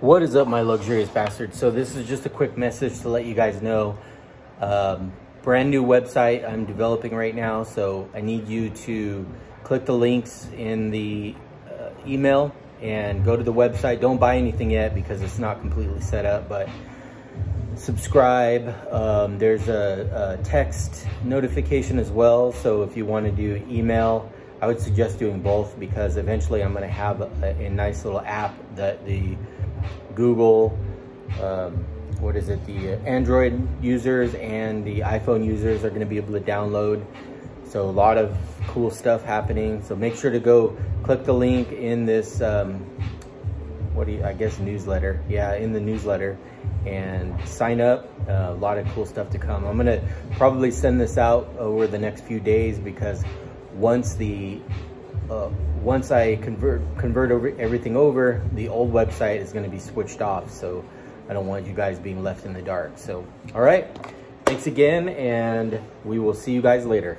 What is up, my luxurious bastards? So this is just a quick message to let you guys know. Um, brand new website I'm developing right now, so I need you to click the links in the uh, email and go to the website. Don't buy anything yet because it's not completely set up, but subscribe. Um, there's a, a, text notification as well. So if you want to do email, I would suggest doing both because eventually I'm going to have a, a, nice little app that the Google, um, what is it, the Android users and the iPhone users are going to be able to download. So a lot of cool stuff happening. So make sure to go click the link in this, um, what do you, I guess newsletter. Yeah, in the newsletter and sign up. Uh, a lot of cool stuff to come. I'm gonna probably send this out over the next few days because once the uh, once I convert convert over everything over, the old website is gonna be switched off. So I don't want you guys being left in the dark. So all right, thanks again, and we will see you guys later.